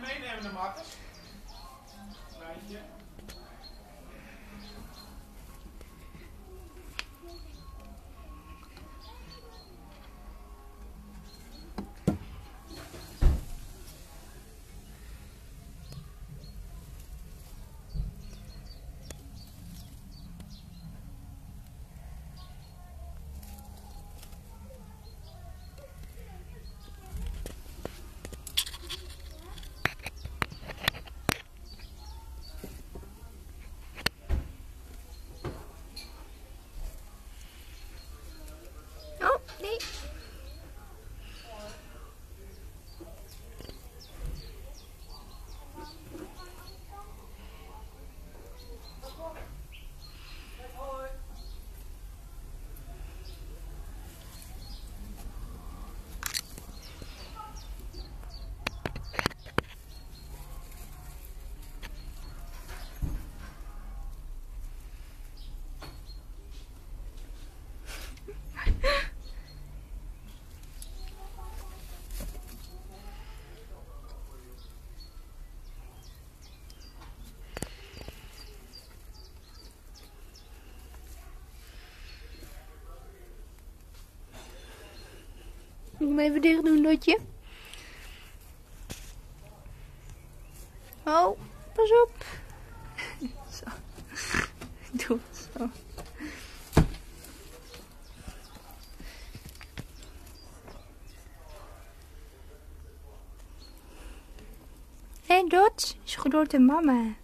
mee meenemen Marcus? Meisje. Oh, nee. Moet ik hem even dicht doen, Dotje? Oh, pas op. Zo. Doe het zo. Hé, hey, Dot. Is goed door de mama.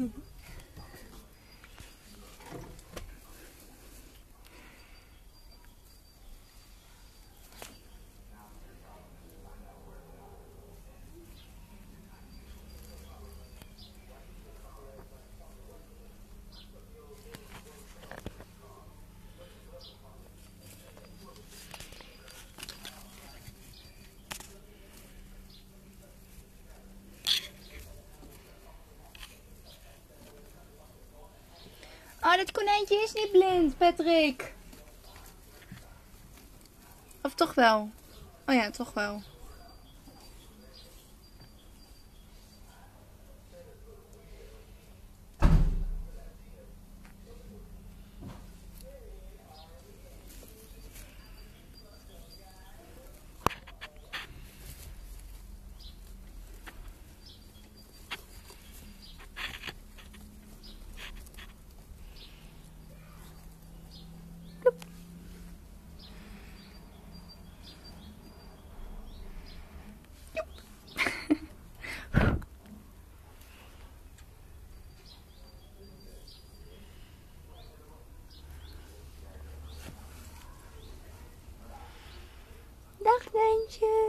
Mm-hmm. Dat konijntje is niet blind, Patrick. Of toch wel? Oh ja, toch wel. you.